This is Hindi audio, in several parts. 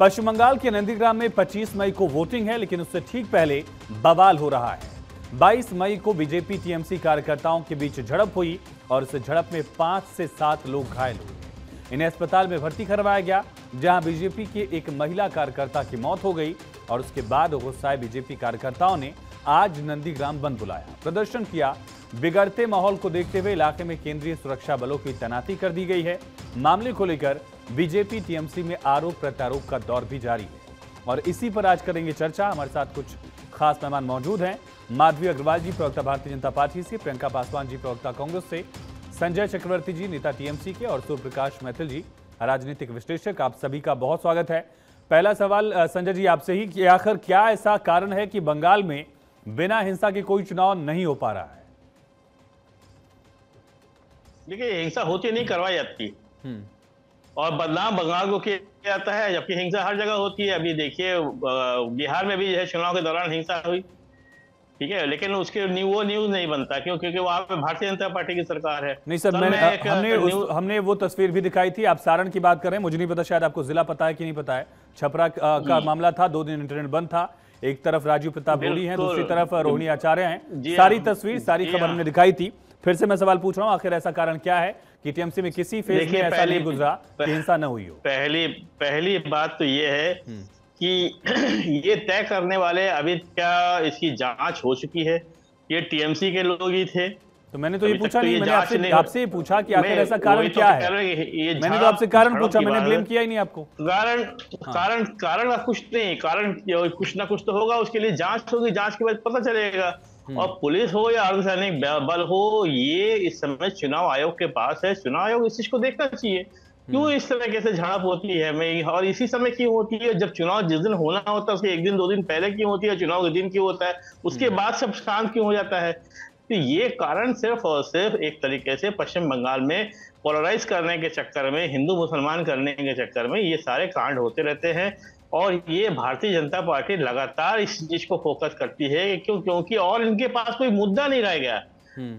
पश्चिम बंगाल के नंदीग्राम में 25 मई को वोटिंग है, लेकिन उससे ठीक पहले बवाल हो रहा है। 22 मई को बीजेपी टीएमसी कार्यकर्ताओं के बीच झड़प हुई और इस झड़प में पाँच से सात लोग घायल हुए। इन्हें अस्पताल में भर्ती करवाया गया, जहाँ बीजेपी की एक महिला कार्यकर्ता की मौत हो गई और उसके बाद गुस्साए बीजेपी कार्यकर्ताओं ने आज नंदीग्राम बंद बुलाया। प्रदर्शन किया, बिगड़ते माहौल को देखते हुए इलाके में केंद्रीय सुरक्षा बलों की तैनाती कर दी गई है। मामले को लेकर बीजेपी टीएमसी में आरोप प्रत्यारोप का दौर भी जारी है। और इसी पर आज करेंगे चर्चा। हमारे साथ कुछ खास मेहमान मौजूद हैं। माधवी अग्रवाल जी प्रवक्ता भारतीय जनता पार्टी से प्रियंका पासवान जी प्रवक्ता कांग्रेस से संजय चक्रवर्ती जी नेता टीएमसी के और सूर्य प्रकाश मैथिल जी राजनीतिक विश्लेषक। आप सभी का बहुत स्वागत है। पहला सवाल संजय जी आपसे ही कि आखिर क्या ऐसा कारण है कि बंगाल में बिना हिंसा के कोई चुनाव नहीं हो पा रहा है? देखिए हिंसा होती नहीं करवाई जाती। और बदनाम बंगाल को किया जाता है जबकि हिंसा हर जगह होती है। अभी देखिए बिहार में भी जो है चुनाव के दौरान हिंसा हुई। ठीक है लेकिन उसके न्यू वो न्यूज़ नहीं बनता क्यों? क्योंकि वहाँ पे भारतीय जनता पार्टी की सरकार है। नहीं सर मैंने हमने उस, हमने वो तस्वीर भी दिखाई थी। आप सारण की बात कर रहे हैं मुझे नहीं पता शायद आपको जिला पता है कि नहीं पता है। छपरा का मामला था दो दिन इंटरनेट बंद था। एक तरफ़ राजीव प्रताप रूडी हैं दूसरी तरफ़ रोहिणी आचार्य हैं। सारी हाँ। तस्वीर सारी खबर हाँ। हमने दिखाई थी। फिर से मैं सवाल पूछ रहा हूँ आखिर ऐसा कारण क्या है? कि टीएमसी में किसी फ़ेज़ में ऐसा नहीं गुजरा कि हिंसा न हुई हो। पहली पहली बात तो ये है कि ये तय करने वाले अभी क्या इसकी जाँच हो चुकी है? ये टीएमसी के लोग ही थे। तो मैंने तो ये पूछा तो नहीं मैंने आपसे आपसे पूछा कि आखिर ऐसा कारण तो क्या है? हूँ मैंने तो आपसे कारण पूछा मैंने ब्लेम किया ही नहीं आपको। कारण कारण कारण का कुछ नहीं कारण कुछ ना कुछ तो होगा उसके लिए जाँच होगी जाँच के बाद पता चलेगा। और पुलिस हो या अर्धसैनिक बल हो ये इस समय चुनाव आयोग के पास है। चुनाव आयोग इस चीज़ को देखना चाहिए। क्यों इस तरीके से झड़प होती है? मैं और इसी समय क्यों होती है? जब चुनाव जिस दिन होना होता है उसके एक दिन दो दिन पहले क्यों होती है? चुनाव के दिन क्यों होता है? उसके बाद सब शांत क्यों हो जाता है? तो ये कारण सिर्फ़ और सिर्फ़ एक तरीके से पश्चिम बंगाल में पोलराइज करने के चक्कर में हिंदू मुसलमान करने के चक्कर में ये सारे कांड होते रहते हैं। और ये भारतीय जनता पार्टी लगातार इस चीज़ को फोकस करती है क्यों? क्योंकि और इनके पास कोई मुद्दा नहीं रह गया।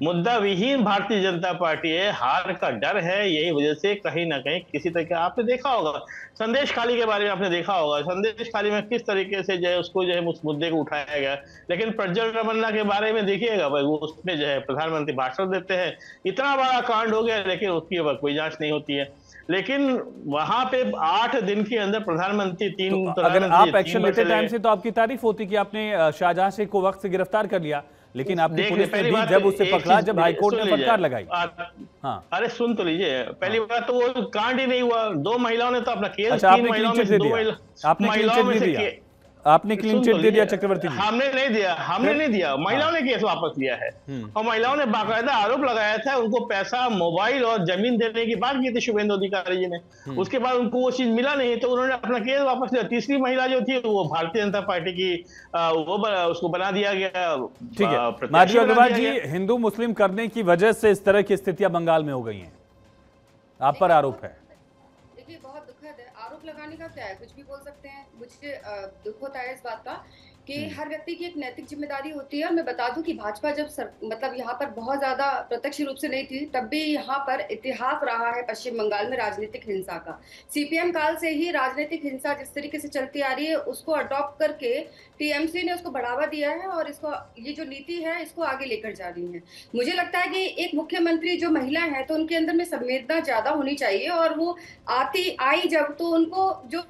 मुद्दा विहीन भारतीय जनता पार्टी है। हार का डर है यही वजह से कहीं ना कहीं किसी तरह आपने देखा होगा संदेश खाली के बारे में आपने देखा होगा संदेश खाली में किस तरीके से जो है उसको जो है उस मुद्दे को उठाया गया। लेकिन प्रज्वल रमन्ना के बारे में देखिएगा भाई वो उसमें जो है प्रधानमंत्री भाषण देते हैं। इतना बड़ा कांड हो गया लेकिन उसकी कोई जाँच नहीं होती है। लेकिन वहाँ पे आठ दिन के अंदर प्रधानमंत्री तीन तो अगर आप एक्शन लेते टाइम से तो आपकी तारीफ़ होती कि आपने शाहजहां शेख को वक्त से गिरफ़्तार कर लिया। लेकिन आपने पुलिस ने भी जब उसे पकड़ा जब हाईकोर्ट ने फटकार लगाई। हाँ। अरे सुन तो लीजिए। पहली बार तो वो कांड ही नहीं हुआ। दो महिलाओं ने तो अपना केस अच्छा तीन महिलाओं में से दो महिलाओं में से आपने क्लीन चिट तो दे दिया चक्रवर्ती जी। हमने नहीं दिया हमने नहीं दिया। महिलाओं ने केस वापस लिया है। और महिलाओं ने बाकायदा आरोप लगाया था उनको पैसा मोबाइल और ज़मीन देने की बात की थी शुभेंदु अधिकारी जी ने। उसके बाद उनको वो चीज़ मिला नहीं तो उन्होंने अपना केस वापस लिया। तीसरी महिला जो थी वो भारतीय जनता पार्टी की वो उसको बना दिया गया ठीक है। माधवी अग्रवाल जी हिंदू मुस्लिम करने की वजह से इस तरह की स्थितियाँ बंगाल में हो गई है। आप पर आरोप है। देखिए बहुत दुखद है। आरोप लगाने का क्या है? कुछ भी बोल सकते हैं। मुझे दुख होता है इस बात का कि हर व्यक्ति की एक नैतिक ज़िम्मेदारी होती है। और मैं बता दूँ कि भाजपा जब सर, मतलब यहाँ पर बहुत ज़्यादा प्रत्यक्ष रूप से नहीं थी तब भी यहाँ पर इतिहास रहा है पश्चिम बंगाल में राजनीतिक हिंसा का। सीपीएम काल से ही राजनीतिक हिंसा जिस तरीके से चलती आ रही है उसको अडॉप्ट करके टीएमसी ने उसको बढ़ावा दिया है और इसको ये जो नीति है इसको आगे लेकर जा रही है। मुझे लगता है कि एक मुख्यमंत्री जो महिला है तो उनके अंदर में संवेदना ज़्यादा होनी चाहिए और वो आती आई जब तो उनको जो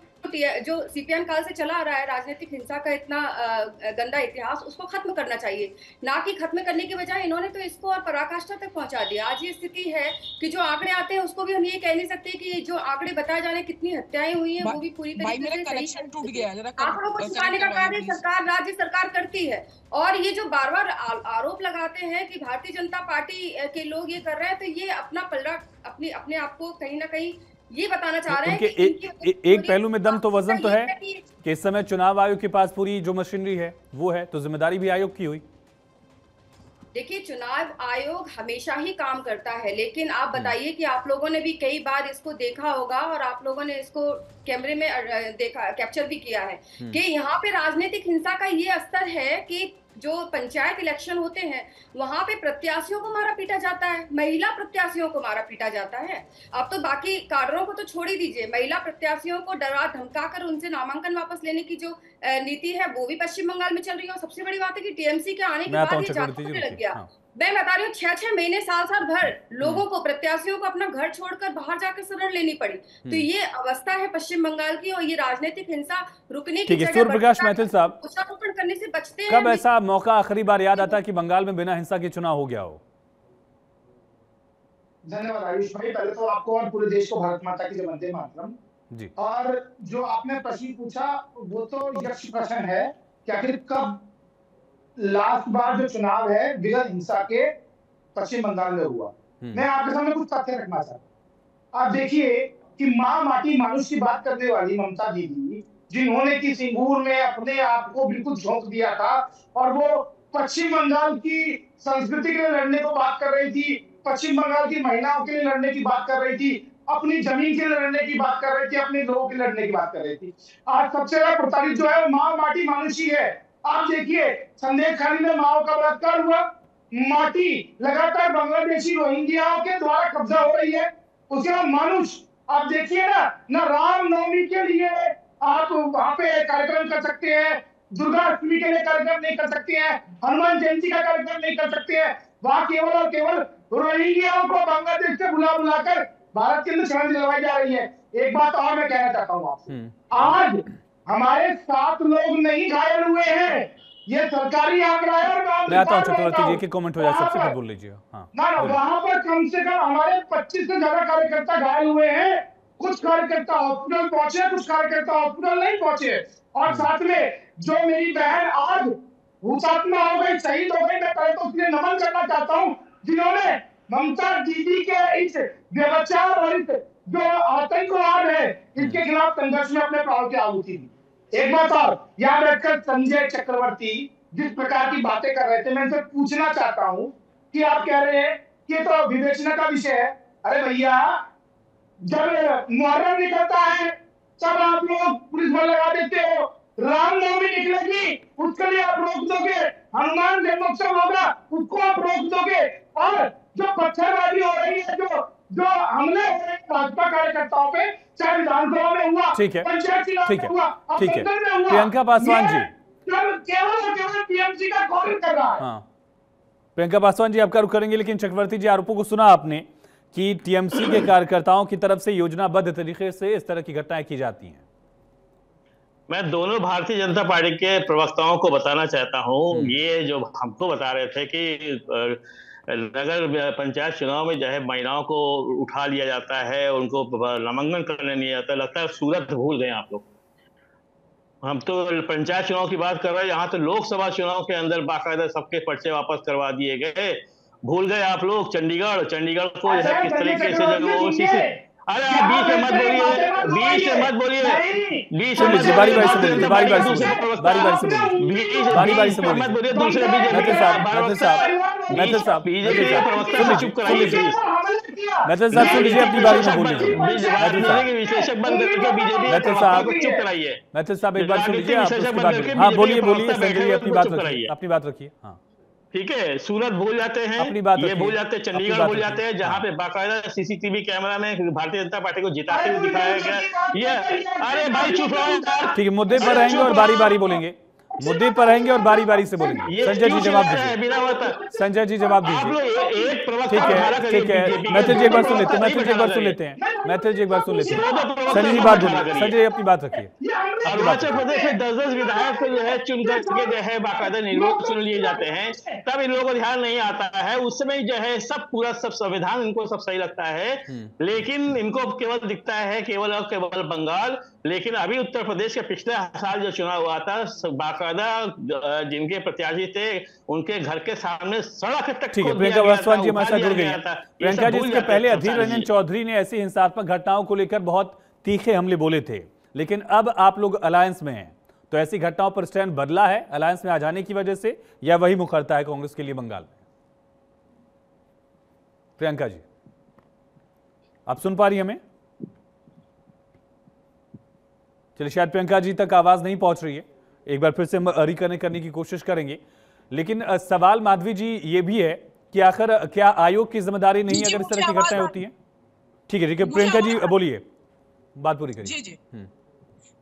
जो सीपीएम काल से चला आ रहा है राजनीतिक हिंसा का इतना गंदा इतिहास उसको खत्म करना चाहिए। ना कि खत्म करने के बजाय इन्होंने तो इसको और पराकाष्ठा तक पहुँचा दिया। आज ये स्थिति है कि जो आंकड़े आते हैं उसको भी हम ये कह नहीं सकते कि जो आंकड़े बताए जा रहे कितनी हत्याएँ हुई है वो भी पूरी तरीके से आंकड़ों को छुपाने का कार्य सरकार राज्य सरकार करती है। और ये जो बार बार आरोप लगाते हैं कि भारतीय जनता पार्टी के लोग ये कर रहे हैं तो ये अपना पलड़ा अपनी अपने आप को कहीं ना कहीं ये बताना चाह रहे हैं कि ए, ए, एक पहलू में दम तो वज़न तो है कि कि इस समय चुनाव आयोग के पास पूरी जो मशीनरी है वो है तो ज़िम्मेदारी भी आयोग की हुई। देखिए चुनाव आयोग हमेशा ही काम करता है लेकिन आप बताइए कि आप लोगों ने भी कई बार इसको देखा होगा और आप लोगों ने इसको कैमरे में देखा कैप्चर भी किया है कि यहाँ पे राजनीतिक हिंसा का ये स्तर है कि जो पंचायत इलेक्शन होते हैं वहाँ पे प्रत्याशियों को मारा पीटा जाता है महिला प्रत्याशियों को मारा पीटा जाता है। आप तो बाकी कार्डरों को तो छोड़ ही दीजिए महिला प्रत्याशियों को डरा धमका कर उनसे नामांकन वापस लेने की जो नीति है वो भी पश्चिम बंगाल में चल रही है। और सबसे बड़ी बात है कि टीएमसी के आने के बाद ये जागरूक लग गया। हाँ। मैं बता रही हूँ छह छह महीने साल साल भर लोगों को प्रत्याशियों को अपना घर छोड़कर बाहर जाकर शरण लेनी पड़ी। तो हम्म। ये अवस्था है पश्चिम बंगाल की और ये राजनीतिक हिंसा रुकने की सूर्य प्रकाश मैथिल साहब। करने से बचते कब ऐसा मौका आखिरी बार याद आता कि बंगाल में बिना हिंसा के चुनाव हो गया हो? धन्यवाद आयुष भाई। पहले तो आपको और पूरे देश को भारत माता की वंदे मातरम। जी। और जो आपने प्रश्न पूछा वो तो यक्ष प्रश्न है कि आखिर कब लास्ट बार जो चुनाव है बिगड़ हिंसा के पश्चिम बंगाल में हुआ। हम्म। मैं आपके सामने कुछ तथ्य रखना चाहता आप देखिए कि माँ माटी मानुष की बात करने वाली ममता दीदी जिन्होंने की सिंगूर में अपने आप को बिल्कुल झोंक दिया था और वो पश्चिम बंगाल की संस्कृति के लिए लड़ने को बात कर रही थी पश्चिम बंगाल की महिलाओं के लिए लड़ने की बात कर रही थी अपनी ज़मीन के लिए लड़ने की बात कर रही थी अपने लोगों के लड़ने की बात कर रही थी। आज सबसे ज़्यादा प्रताड़ित जो है माँ माटी मानुषी है। आप देखिए संदेश खाली में माओ का बलात्कार हुआ। माटी लगातार बांग्लादेशी रोहिंग्याओं के द्वारा कब्जा हो रही है। उसके बाद मानुष आप देखिए ना ना राम नवमी के लिए आप वहाँ पे कार्यक्रम कर सकते हैं दुर्गा अष्टमी के लिए कार्यक्रम नहीं कर सकते हैं हनुमान जयंती का कार्यक्रम नहीं कर सकते हैं। वहाँ केवल और केवल रोहिंग्याओं को बांग्लादेश से बुला बुलाकर भारत के अंदर शरण दिलवाई जा रही है। एक बात और मैं कहना चाहता हूँ आपसे। हम्म। आज हमारे सात लोग नहीं घायल हुए हैं। ये सरकारी आंकड़ा है और मैं आता हूँ चक्रवर्ती जी के कमेंट हो जाए सबसे पहले बोल लीजिए। हाँ ना ना वहाँ पर कम से कम हमारे 25 से ज़्यादा कार्यकर्ता घायल हुए हैं। कुछ कार्यकर्ता हॉस्पिटल पहुँचे कुछ कार्यकर्ता हॉस्पिटल नहीं पहुँचे। और हम्म। साथ में जो मेरी बहन आज हुतात्मा हो गई शहीद हो गई मैं पहले तो उसके नमन करना चाहता हूँ जिन्होंने ममता दीदी के इस व्यवचार और इस जो आतंकवाद है इसके खिलाफ संघर्ष में अपने प्राण की आहुति दी। एक बात और यहाँ बैठकर संजय चक्रवर्ती जिस प्रकार की बातें कर रहे थे, मैं इनसे पूछना चाहता हूँ कि आप कह रहे हैं कि तो विवेचना का विषय है। अरे भैया, जब मुहर्रम निकलता है, तब आप लोग पुलिस बल लगा देते हो। रामनवमी निकलेगी, उसके लिए आप रोक दोगे। हनुमान जन्मोत्सव होगा, उसको आप रोक दोगे। और जो पत्थरबाजी हो रही है, जो जो हमले भाजपा कार्यकर्ताओं पे चाहे विधानसभा में हुआ ठीक है ठीक है ठीक है। प्रियंका पासवान जी। केवल और केवल टीएमसी का गौरव कर रहा है। हाँ। प्रियंका पासवान जी आपका रुख करेंगे लेकिन चक्रवर्ती जी आरोपों को सुना आपने कि टीएमसी के कार्यकर्ताओं की तरफ़ से योजनाबद्ध तरीके से इस तरह की घटनाएँ की जाती हैं। मैं दोनों भारतीय जनता पार्टी के प्रवक्ताओं को बताना चाहता हूँ। हम्म। ये जो हमको बता रहे थे कि नगर पंचायत चुनाव में जो है महिलाओं को उठा लिया जाता है उनको नामांकन करने नहीं आता लगता है सूरत भूल गए आप लोग। हम तो पंचायत चुनाव की बात कर रहे हैं यहाँ तो लोकसभा चुनाव के अंदर बाकायदा सबके पर्चे वापस करवा दिए गए। भूल गए आप लोग चंडीगढ़ चंडीगढ़ को है किस तरीके से जो अरे आप बीच में मत बोलिए बीच में मत बोलिए। बीच में मत बारी बारी से बोलिए बारी बारी से बारी बारी से बोलिए बारी बारी से बोलिए मत बोलिए। दूसरे बीजेपी साहब मैथिल साहब मैथिल साहब बीजेपी के प्रवक्ता से चुप कराइए मैथिल साहब सुन लीजिए अपनी बारी में बोल लीजिए मैथिल साहब। विश्लेषक बंद करके बीजेपी मैथिल साहब चुप कराइए। मैथिल साहब एक बार सुन लीजिए हाँ बोलिए बोलिए संजय अपनी बात रखिए अपनी बात रखिए हाँ। ठीक है सूरत भूल जाते हैं अपनी बात ये भूल जाते हैं चंडीगढ़ भूल जाते हैं जहाँ पे बाकायदा सीसीटीवी कैमरा में भारतीय जनता पार्टी को जिताते हुए दिखाया गया। ये अरे भाई चुप रहो ठीक है मुद्दे पर रहेंगे और बारी बारी बोलेंगे। मुद्दे पर रहेंगे और बारी बारी से बोलेंगे। संजय जी जवाब दीजिए। संजय जी जवाब दीजिए। ठीक है ठीक है। मैथिल जी एक बार सुन लेते हैं मैथिल जी एक बार सुन लेते हैं मैथिल जी एक बार सुन लेते हैं। संजय जी बात बोलिए। संजय जी अपनी बात रखिए। अरुणाचल प्रदेश में दस दस विधायक को जो है चुन करके जो है बाकायदा निर्वाचित चुन लिए जाते हैं। तब इन लोगों को ध्यान नहीं आता है। उस समय जो है सब पूरा सब संविधान इनको सब सही लगता है। हम्म। लेकिन इनको केवल दिखता है केवल और केवल बंगाल। लेकिन अभी उत्तर प्रदेश के पिछले साल जो चुनाव हुआ था बाकायदा जिनके प्रत्याशी थे उनके घर के सामने सड़क तक ठीक है प्रियंका पासवान जी हमारे साथ जुड़ गई। प्रियंका जी इसके पहले अधीर रंजन चौधरी ने ऐसी हिंसात्मक घटनाओं को लेकर बहुत तीखे हमले बोले थे। लेकिन अब आप लोग अलायंस में हैं। तो ऐसी घटनाओं पर स्टैंड बदला है अलायंस में आ जाने की वजह से या वही मुखरता है कांग्रेस के लिए बंगाल में? प्रियंका जी आप सुन पा रही हमें? चलिए शायद प्रियंका जी तक आवाज़ नहीं पहुँच रही है। एक बार फिर से हम रिकनेक्ट करने की कोशिश करेंगे। लेकिन सवाल माधवी जी ये भी है कि आखिर क्या आयोग की ज़िम्मेदारी नहीं अगर इस तरह की घटनाएँ होती हैं? ठीक है ठीक है प्रियंका जी बोलिए। बात पूरी करिए। जी जी। हम्म।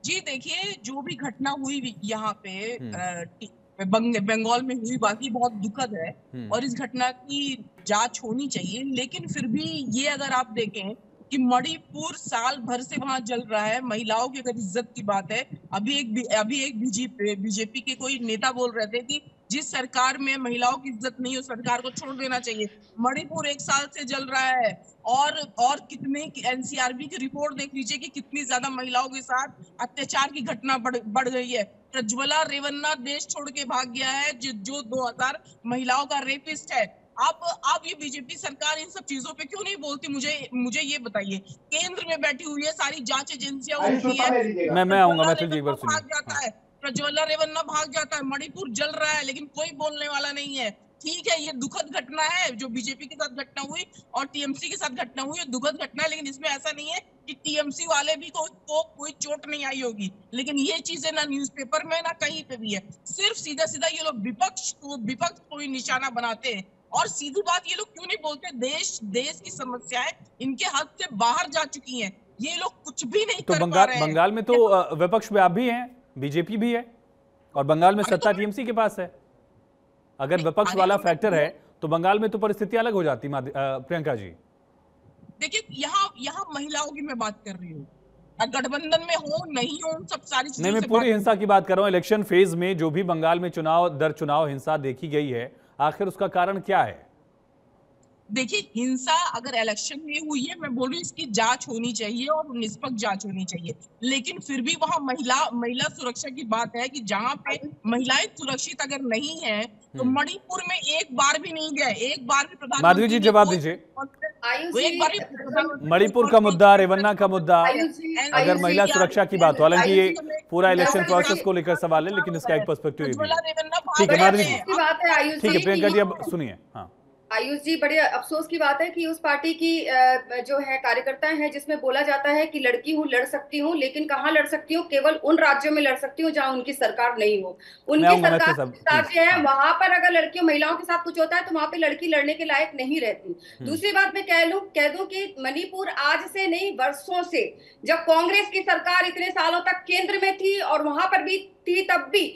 जी देखिए जो भी घटना हुई यहाँ पे हम्म। बंगाल में हुई बाकी बहुत दुखद है हम्म। और इस घटना की जाँच होनी चाहिए लेकिन फिर भी ये अगर आप देखें कि मणिपुर साल भर से वहाँ जल रहा है। महिलाओं की अगर इज़्ज़त की बात है, अभी एक अभी एक बीजेपी बीजेपी के कोई नेता बोल रहे थे कि जिस सरकार में महिलाओं की इज़्ज़त नहीं हो सरकार को छोड़ देना चाहिए। मणिपुर एक साल से जल रहा है और और कितने एनसीआरबी की रिपोर्ट देख लीजिए कि कितनी ज़्यादा महिलाओं के साथ अत्याचार की घटना बढ़ बढ़ गई है। प्रज्वला रेवन्ना देश छोड़ के भाग गया है, जो जो 2000 महिलाओं का रेपिस्ट है। आप आप ये बीजेपी सरकार इन सब चीज़ों पे क्यों नहीं बोलती? मुझे मुझे ये बताइए केंद्र में बैठी हुई है सारी जाँच एजेंसियाँ होती है। मैं मैं आऊँगा मैं फिर एक बार भाग जाता है प्रज्वला रेवन्ना भाग जाता है मणिपुर जल रहा है लेकिन कोई बोलने वाला नहीं है। ठीक है ये दुखद घटना है जो बीजेपी के साथ घटना हुई और टीएमसी के साथ घटना हुई दुखद घटना है लेकिन इसमें ऐसा नहीं है कि टीएमसी वाले भी को, को कोई चोट नहीं आई होगी। लेकिन ये चीज़ें ना न्यूज़पेपर में ना कहीं पे भी है। सिर्फ़ सीधा सीधा ये लोग विपक्ष को विपक्ष को ही निशाना बनाते हैं। और सीधी बात ये लोग क्यों नहीं बोलते? देश देश की समस्याएँ इनके हाथ से बाहर जा चुकी हैं। ये लोग कुछ भी नहीं तो कर बंगाल पा रहे बंगाल में तो विपक्ष में आप भी हैं बीजेपी भी है और बंगाल में सत्ता टीएमसी के पास है। अगर विपक्ष वाला फैक्टर है तो बंगाल में तो परिस्थिति अलग हो जाती प्रियंका जी। देखिए यहाँ यहाँ महिलाओं की मैं बात कर रही हूँ। गठबंधन में हो नहीं हो सब सारी नहीं मैं पूरी हिंसा की बात कर रहा हूँ। इलेक्शन फ़ेज़ में जो भी बंगाल में चुनाव दर चुनाव हिंसा देखी गई है आखिर उसका कारण क्या है? देखिए हिंसा अगर इलेक्शन में हुई है मैं बोल रही हूँ इसकी जाँच होनी चाहिए और निष्पक्ष जाँच होनी चाहिए। लेकिन फिर भी वहाँ महिला महिला सुरक्षा की बात है कि जहाँ पे महिलाएँ सुरक्षित अगर नहीं है तो हम्म। मणिपुर में एक बार भी नहीं गए। एक बार भी प्रधानमंत्री जी जवाब दीजिए। मणिपुर का मुद्दा रेवन्ना का मुद्दा अगर महिला सुरक्षा की बात हो हालाँकि ये पूरा इलेक्शन प्रोसेस को लेकर सवाल है लेकिन इसका एक पर्सपेक्टिव ठीक है ठीक है प्रियंका जी अब सुनिए हाँ आयुष जी बड़े अफसोस की बात है कि उस पार्टी की जो है कार्यकर्ता है जिसमें बोला जाता है कि लड़की हूँ लड़ सकती हूँ लेकिन कहाँ लड़ सकती हूँ केवल उन राज्यों में लड़ सकती हूँ जहाँ उनकी सरकार नहीं हो उनकी सरकार साथ है हाँ। वहाँ पर अगर लड़कियों महिलाओं के साथ कुछ होता है तो वहाँ पे लड़की लड़ने के लायक नहीं रहती हम्म। दूसरी बात मैं कह लू कह दू की मणिपुर आज से नहीं वर्षों से जब कांग्रेस की सरकार इतने सालों तक केंद्र में थी और वहाँ पर भी थी तब भी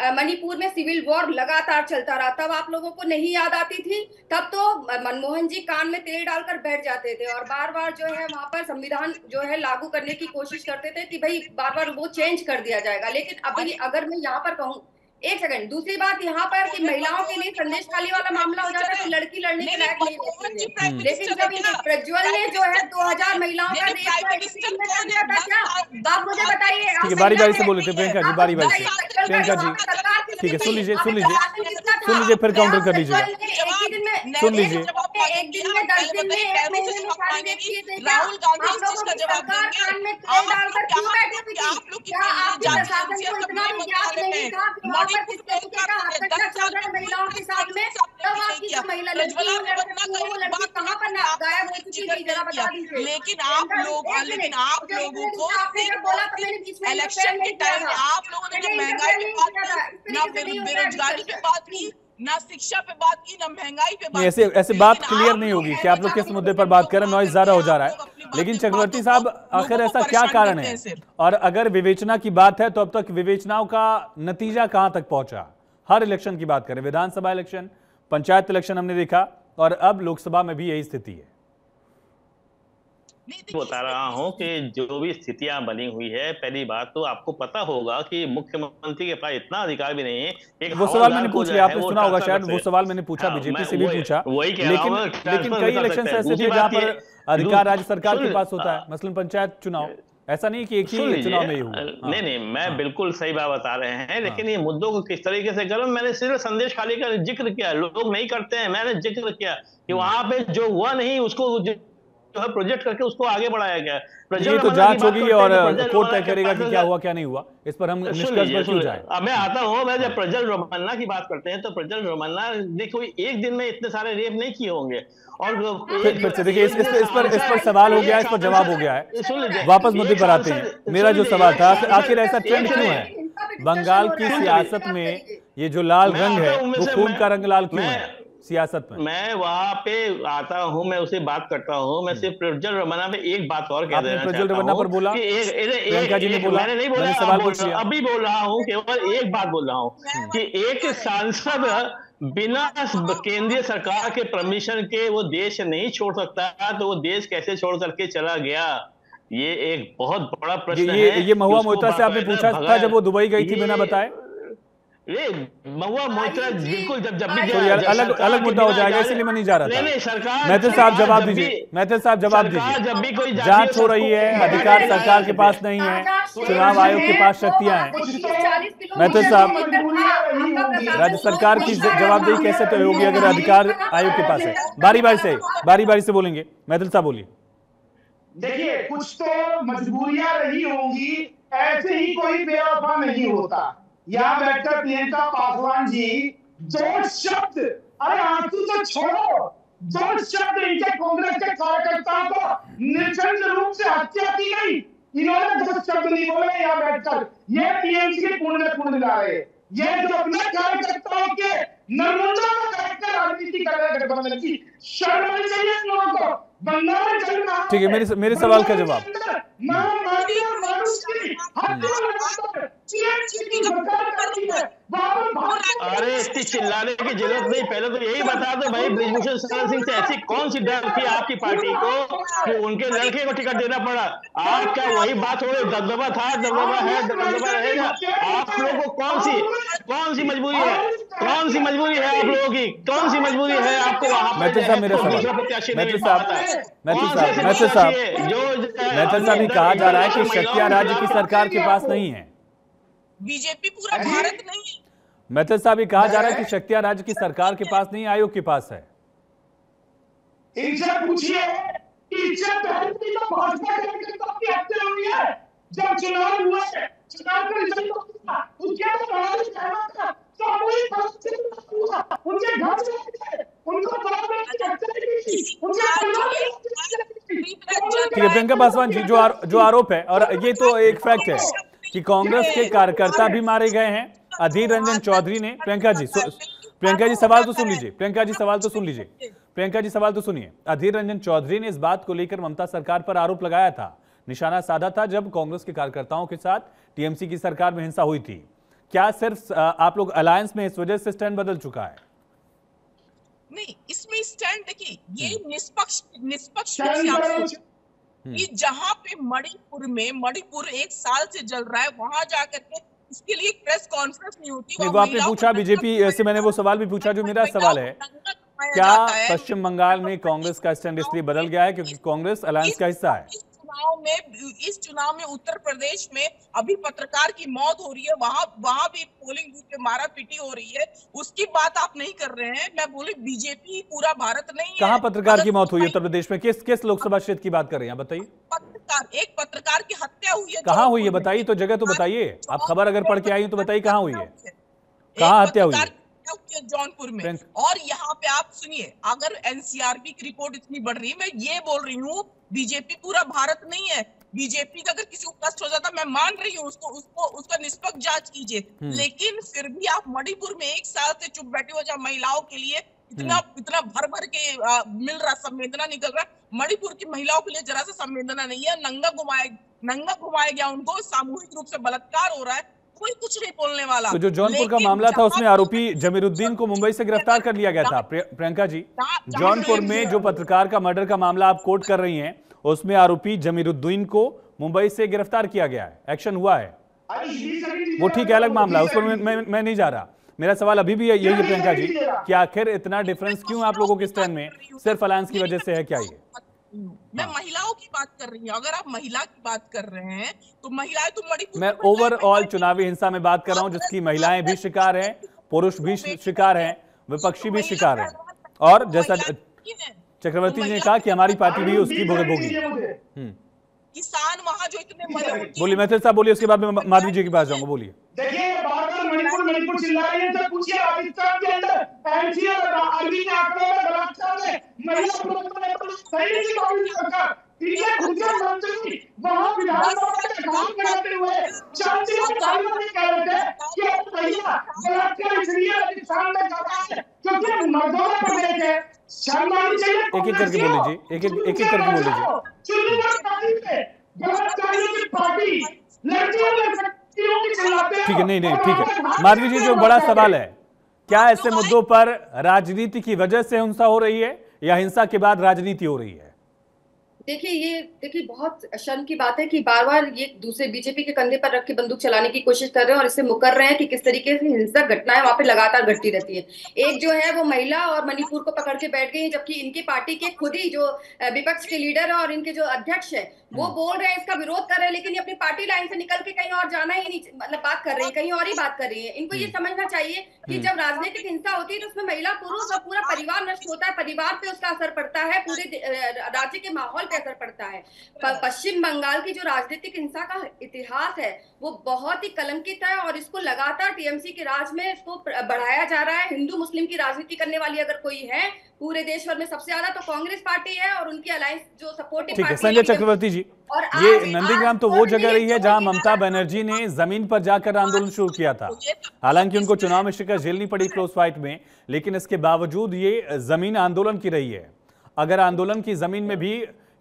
मणिपुर में सिविल वॉर लगातार चलता रहा तब आप लोगों को नहीं याद आती थी? तब तो मनमोहन जी कान में तेल डालकर बैठ जाते थे और बार बार जो है वहाँ पर संविधान जो है लागू करने की कोशिश करते थे कि भाई बार बार वो चेंज कर दिया जाएगा। लेकिन अभी अगर मैं यहाँ पर कहूँ एक सेकंड दूसरी बात यहाँ पर कि महिलाओं के लिए संदेश खाली वाला मामला हो जाता है तो लड़की लड़ने के लायक नहीं लेकिन जब प्रज्वल ने जो है 2000 महिलाओं का आप मुझे बताइए ठीक है बारी बारी से बोले थे प्रियंका जी बारी बारी से। प्रियंका जी ठीक है सुन लीजिए सुन लीजिए सुन लीजिए फिर काउंटर कर लीजिएगा सुन लीजिए एक दिन में दस दिन में एक महीने में राहुल गांधी इस चीज़ का जवाब देंगे। आप लोग क्या आपके प्रशासन को इतना भी ज्ञात नहीं था कि वहाँ पर किस का हस्तक्षेप चल रहा है महिलाओं के साथ में। तब आपकी जो महिला लड़की वो लड़की कहाँ पर गायब हो चुकी थी जरा बता दीजिए। लेकिन आप लोग लेकिन आप लोगों को इलेक्शन के टाइम आप लोगों ने महँगाई की बात की ना बेरोजगारी की बात की ना शिक्षा पे बात की ना महँगाई पे बात ऐसे ऐसे बात क्लियर नहीं होगी कि आप लोग किस मुद्दे पर बात करें रहे हैं नॉइज़ ज़्यादा हो जा रहा है। लेकिन चक्रवर्ती साहब आखिर ऐसा क्या कारण है और अगर विवेचना की बात है तो अब तक विवेचनाओं का नतीजा कहाँ तक पहुँचा? हर इलेक्शन की बात करें। विधानसभा इलेक्शन पंचायत इलेक्शन हमने देखा और अब लोकसभा में भी यही स्थिति है। बता रहा हूँ कि जो भी स्थितियाँ बनी हुई है पहली बात तो आपको पता होगा कि मुख्यमंत्री के पास इतना अधिकार भी नहीं है। एक वो सवाल मैंने पूछ लिया आपने सुना होगा शायद वो सवाल मैंने पूछा हाँ, बीजेपी से भी पूछा। लेकिन लेकिन कई इलेक्शन ऐसे थे जहाँ पर अधिकार राज्य सरकार के पास होता है। मसलन पंचायत चुनाव। ऐसा नहीं कि एक ही चुनाव में हुआ। हाँ। नहीं नहीं मैं हाँ। बिल्कुल सही बात बता रहे हैं लेकिन ये मुद्दों को किस तरीके से करूँ मैंने सिर्फ़ संदेश खाली का ज़िक्र किया लोग नहीं करते हैं मैंने ज़िक्र किया कि हम्म। वहाँ पे जो हुआ नहीं उसको जो है प्रोजेक्ट करके उसको आगे बढ़ाया गया ये तो जाँच होगी और कोर्ट तय करेगा कि क्या हुआ क्या नहीं हुआ इस पर हम निष्कर्ष पर क्यों जाए। अब मैं आता हूँ मैं जब प्रज्वल रोमन्ना की बात करते हैं तो प्रज्वल रोमन्ना देखो एक दिन में इतने सारे रेप नहीं किए होंगे। और देखिए इस, इस, इस पर इस पर सवाल हो गया है इस पर जवाब हो गया है। वापस मुद्दे पर आते हैं। मेरा जो सवाल था आखिर ऐसा ट्रेंड क्यों है? बंगाल की सियासत में ये जो लाल रंग है वो खून का रंग लाल क्यों है? सियासत में? मैं वहाँ पे आता हूँ मैं उसे बात करता हूँ। मैं सिर्फ़ प्रज्वल रमना पे एक बात और कह देना प्रज्वल रमना पर बोला? कि एक, एक, एक, जी ने बोला? मैंने नहीं बोला सवाल पूछ लिया। अभी बोल रहा हूँ केवल एक बात बोल रहा हूँ कि एक सांसद बिना केंद्रीय सरकार के परमिशन के वो देश नहीं छोड़ सकता तो वो देश कैसे छोड़ करके चला गया? ये एक बहुत बड़ा प्रश्न है। ये महुआ मोहित्रा से आपने पूछा था जब वो दुबई गई थी बिना बताए? महुआ मोहित्रा बिल्कुल जब जब भी तो यार अलग अलग मुद्दा हो जाएगा इसलिए मैं नहीं जा रहा था। नहीं सरकार मैथिल साहब जवाब दीजिए। मैथिल साहब जवाब दीजिए। जब भी कोई जाँच हो रही है अधिकार सरकार के पास नहीं है चुनाव आयोग के पास शक्तियाँ हैं। मैथिल साहब राज्य सरकार की जवाबदेही कैसे तय होगी अगर अधिकार आयोग के पास है? बारी बारी से बारी बारी से बोलेंगे। मैथिल साहब बोलिए। देखिए कुछ तो मजबूरियाँ रही होंगी ऐसे ही कोई बेवफा नहीं होता। यहाँ बैठकर प्रियंका पासवान जी जो शब्द। अरे आँसू तो छोड़ो। जो शब्द इनके कांग्रेस के कार्यकर्ताओं को निचंद रूप से हत्या की गई। इन्होंने जो शब्द नहीं बोले यहाँ बैठकर ये टीएमसी के पुण्य पुण्य ला रहे ये जो अपने कार्यकर्ताओं के नर्मदा में बैठकर राजनीति कर रहे गठबंधन की शर्म नहीं चाहिए इन लोगों को। ठीक है मेरे मेरे सवाल का जवाब। सरकार की है अरे इतनी चिल्लाने की ज़रूरत नहीं। पहले तो यही बता दो भाई ब्रिजभूषण शरण सिंह से ऐसी कौन सी डर थी आपकी पार्टी को कि उनके लड़के को टिकट देना पड़ा? आज क्या वही बात हो रही? दबदबा था दबदबा है दबदबा रहेगा। आप लोगों को कौन सी कौन सी मजबूरी है? कौन सी मजबूरी है आप लोगों की? कौन सी मजबूरी है आपको वहाँ प्रत्याशी मैथिल साहब मैथिल साहब मैथिल साहब। कहा जा रहा है कि शक्तियाँ राज्य की सरकार के पास नहीं है। बीजेपी पूरा भारत नहीं है। मैथिल साहब ये कहा जा रहा है कि शक्तियाँ राज्य की सरकार के पास नहीं आयोग के पास है। इनसे पूछिए। तो भाजपा की हत्या हुई है। जब चुनाव हुए चुनाव का रिज़ल्ट उसके बाद था उनके घर से उनको ठीक है प्रियंका पासवान जी जो आर, जो आरोप है और ये तो एक फैक्ट है कि कांग्रेस के कार्यकर्ता भी मारे गए हैं। अधीर रंजन चौधरी ने प्रियंका जी प्रियंका जी सवाल तो सुन लीजिए। प्रियंका जी सवाल तो सुन लीजिए। प्रियंका जी सवाल तो सुनिए। अधीर रंजन चौधरी ने इस बात को लेकर ममता सरकार पर आरोप लगाया था। निशाना साधा था जब कांग्रेस के कार्यकर्ताओं के साथ टीएमसी की सरकार में हिंसा हुई थी। क्या सिर्फ़ आप लोग अलायंस में इस वजह से स्टैंड बदल चुका है? नहीं इसमें स्टैंड देखिए ये हम्म। निष्पक्ष निष्पक्ष जहाँ पे मणिपुर में मणिपुर एक साल से जल रहा है वहाँ जाकर के इसके लिए प्रेस कॉन्फ्रेंस नहीं होती नहीं, वो आपने पूछा बीजेपी से मैंने वो सवाल भी पूछा जो मेरा सवाल है। क्या पश्चिम बंगाल में कांग्रेस का स्टैंड इसलिए बदल गया है क्योंकि कांग्रेस अलायंस का हिस्सा है? चुनाव में इस चुनाव में उत्तर प्रदेश में अभी पत्रकार की मौत हो रही है वहाँ वहाँ भी पोलिंग बूथ पे मारा पीटी हो रही है। उसकी बात आप नहीं कर रहे हैं। मैं बोली बीजेपी पूरा भारत नहीं कहाँ पत्रकार की मौत हुई उत्तर प्रदेश में? किस किस लोकसभा क्षेत्र की बात कर रहे हैं बताइए? पत्रकार एक पत्रकार की हत्या हुई है कहाँ हुई है? बताइए तो जगह तो बताइए। आप खबर अगर पढ़ के आई तो बताइए कहाँ हुई है? कहाँ हत्या हुई है? जौनपुर में। और यहाँ पे आप सुनिए अगर एनसीआरबी की रिपोर्ट इतनी बढ़ रही है मैं ये बोल रही हूँ बीजेपी पूरा भारत नहीं है बीजेपी का अगर किसी को कष्ट हो जाता मैं मान रही हूँ उसको उसको उसका निष्पक्ष जाँच कीजिए हम्म। लेकिन फिर भी आप मणिपुर में एक साल से चुप बैठे हो जहाँ महिलाओं के लिए इतना हम्म। इतना भर भर के आ, मिल रहा संवेदना निकल रहा मणिपुर की महिलाओं के लिए जरा सा संवेदना नहीं है नंगा घुमाया नंगा घुमाया गया उनको सामूहिक रूप से बलात्कार हो रहा है कोई कुछ नहीं बोलने वाला तो जो जौनपुर का मामला था उसमें आरोपी जमीरुद्दीन को मुंबई से गिरफ़्तार कर लिया गया था प्रियंका जी जौनपुर में जो पत्रकार का मर्डर का मामला आप कोर्ट कर रही हैं उसमें आरोपी जमीरुद्दीन को मुंबई से गिरफ़्तार किया गया है। एक्शन हुआ है। वो ठीक है अलग मामला उस पर मैं, नहीं जा रहा। मेरा सवाल अभी भी यही है प्रियंका जी कि आखिर इतना डिफरेंस क्यों आप लोगों के स्टैंड में सिर्फ़ अलायंस की वजह से है क्या ये? मैं हाँ। महिलाओं की बात कर रही हूँ। अगर आप महिला की बात कर रहे हैं तो महिलाएँ तो बड़ी मैं ओवरऑल चुनावी हिंसा में बात कर रहा हूँ जिसकी महिलाएँ भी शिकार हैं पुरुष भी शिकार हैं विपक्षी भी शिकार हैं। और जैसा चक्रवर्ती जी ने कहा कि हमारी पार्टी भी उसकी भोगी हम्म। किसान वहाँ जो इतने बोलिए मैथिल साहब बोलिए उसके बाद में माधवी जी के पास जाऊँगा बोलिए। देखिए बार बार मणिपुर मणिपुर चिल्ला रही है पूछिए राजस्थान के अंदर और बलात्कार में महिला सही से कांग्रेस सरकार। इनके खुद के मंत्री वहाँ विधानसभा में काम कराते हुए रहे थे कि बलात्कार में है क्योंकि मर्दों एक एक करके बोल लीजिए एक एक एक करके बोल लीजिए। ठीक है, नहीं नहीं, ठीक है। माधवी जी, जो बड़ा सवाल है, क्या ऐसे मुद्दों पर राजनीति की वजह से हिंसा हो रही है या हिंसा के बाद राजनीति हो रही है? देखिए, ये देखिए, बहुत शर्म की बात है कि बार बार ये दूसरे बीजेपी के कंधे पर रख के बंदूक चलाने की कोशिश कर रहे हैं और इससे मुकर रहे हैं कि किस तरीके से हिंसक घटनाएँ वहाँ पे लगातार घटती रहती है। एक जो है, वो महिला और मणिपुर को पकड़ के बैठ गई है, जबकि इनकी पार्टी के खुद ही जो विपक्ष के लीडर है और इनके जो अध्यक्ष है वो हम्म। बोल रहे हैं इसका विरोध कर रहे हैं लेकिन ये अपनी पार्टी लाइन से निकल के कहीं और जाना ही नहीं मतलब बात कर रही है कहीं और ही बात कर रही है इनको ये हम्म। समझना चाहिए कि हम्म। जब राजनीतिक हिंसा होती है तो उसमें महिला पुरुष और पूरा परिवार नष्ट होता है परिवार पे उसका असर पड़ता है पूरे राज्य के माहौल पे असर पड़ता है पश्चिम बंगाल की जो राजनीतिक हिंसा का इतिहास है वो बहुत ही कलंकित है और इसको लगातार टीएमसी के राज में इसको बढ़ाया जा रहा है हिंदू मुस्लिम की राजनीति करने वाली अगर कोई है पूरे देश भर में सबसे ज़्यादा तो कांग्रेस पार्टी है और उनकी अलायंस जो सपोर्टिव पार्टी है संजय चक्रवर्ती जी और ये नंदीग्राम तो वो जगह रही है जहाँ ममता बनर्जी ने ज़मीन पर जाकर आंदोलन शुरू किया था। हालाँकि उनको चुनाव में शिकस्त झेलनी पड़ी क्लोज फाइट में लेकिन इसके बावजूद ये ज़मीन आंदोलन की रही है। अगर आंदोलन की ज़मीन में भी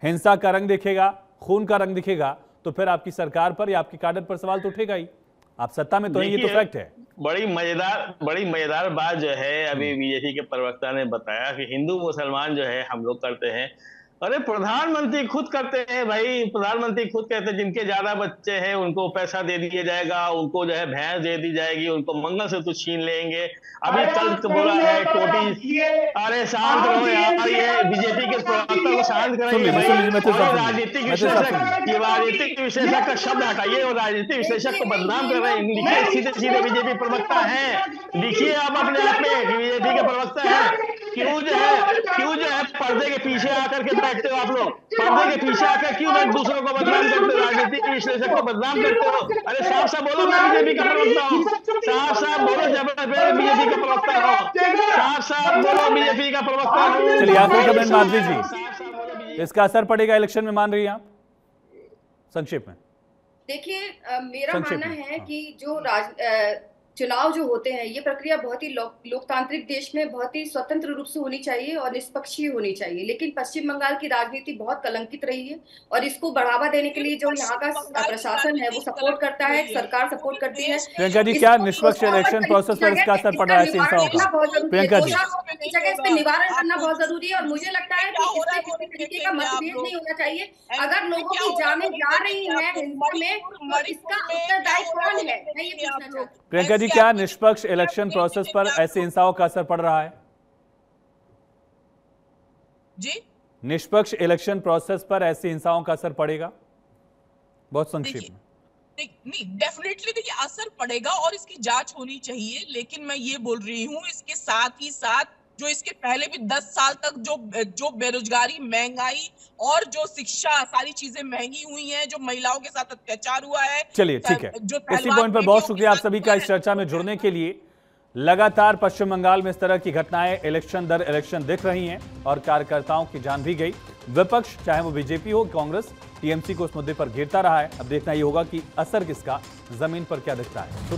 हिंसा का रंग दिखेगा खून का रंग दिखेगा तो फिर आपकी सरकार पर या आपकी काडर पर सवाल तो उठेगा ही। आप सत्ता में तो ये तो फैक्ट है। बड़ी मज़ेदार बड़ी मज़ेदार बात जो है अभी बीजेपी के प्रवक्ता ने बताया कि हिंदू मुसलमान जो है हम लोग करते हैं अरे प्रधानमंत्री खुद करते हैं भाई प्रधानमंत्री खुद कहते हैं जिनके ज़्यादा बच्चे हैं उनको पैसा दे दिया जाएगा उनको जो है भैंस दे दी जाएगी उनको मंगल से तो छीन लेंगे। अभी कल तो बोला है कोटी अरे शांत रहो यार ये बीजेपी के प्रवक्ता को शांत करेंगे राजनीतिक विश्लेषक ये राजनीतिक विश्लेषक का शब्द हटाइए और राजनीतिक विश्लेषक को बदनाम कर रहे हैं लिखिए सीधे सीधे बीजेपी प्रवक्ता है। लिखिए आप अपने आप में बीजेपी के प्रवक्ता है। क्यों जो है क्यों जो है पर्दे के पीछे आकर के बैठते हो आप लोग। पर्दे के पीछे आकर क्यों दूसरों को बदनाम करते हो? राजनीतिक विश्लेषक को बदनाम करते हो? अरे साफ़ साफ़ बोलो मैं बीजेपी का प्रवक्ता हूँ। साफ़ साफ़ बोलो जब बीजेपी का प्रवक्ता हो। साफ़ साफ़ बोलो बीजेपी का प्रवक्ता हूँ। चलिए कमेंट माधवी जी। इसका असर पड़ेगा इलेक्शन में मान रही है आप? संक्षेप में। देखिए मेरा मानना है हाँ। कि जो राज चुनाव जो होते हैं ये प्रक्रिया बहुत ही लोकतांत्रिक देश में बहुत ही स्वतंत्र रूप से होनी चाहिए और निष्पक्षीय होनी चाहिए। लेकिन पश्चिम बंगाल की राजनीति बहुत कलंकित रही है और इसको बढ़ावा देने के लिए जो यहाँ का प्रशासन है वो सपोर्ट करता है सरकार सपोर्ट करती है। प्रियंका जी क्या निष्पक्ष इलेक्शन प्रोसेस पर इसका असर पड़ रहा है। प्रियंका जी। इस निवारण करना बहुत ज़रूरी है और मुझे लगता है कि किसी तरीके का मतभेद नहीं होना चाहिए। अगर लोगों की जाने जा रही है हिंसा में तो इसका उत्तरदायी कौन है? मैं ये पूछना चाहती हूँ। प्रियंका जी क्या निष्पक्ष इलेक्शन प्रोसेस पर ऐसे हिंसाओं का असर पड़ रहा है? जी? निष्पक्ष इलेक्शन प्रोसेस पर ऐसे हिंसाओं का असर पड़ेगा? बहुत संक्षिप्त में। नहीं डेफिनेटली देखिए असर पड़ेगा और इसकी जाँच होनी चाहिए लेकिन मैं ये बोल रही हूँ इसके साथ ही साथ जो इसके पहले भी दस साल तक जो जो बेरोजगारी महँगाई और जो शिक्षा सारी चीज़ें महँगी हुई हैं जो महिलाओं के साथ अत्याचार हुआ है चलिए ठीक है। जो इसी पॉइंट पर बहुत शुक्रिया आप सभी का इस चर्चा में जुड़ने के लिए। लगातार पश्चिम बंगाल में इस तरह की घटनाएँ इलेक्शन दर इलेक्शन दिख रही हैं और कार्यकर्ताओं की जान भी गई। विपक्ष चाहे वो बीजेपी हो कांग्रेस टीएमसी को इस मुद्दे पर घेरता रहा है। अब देखना ये होगा कि असर किसका ज़मीन पर क्या दिखता है।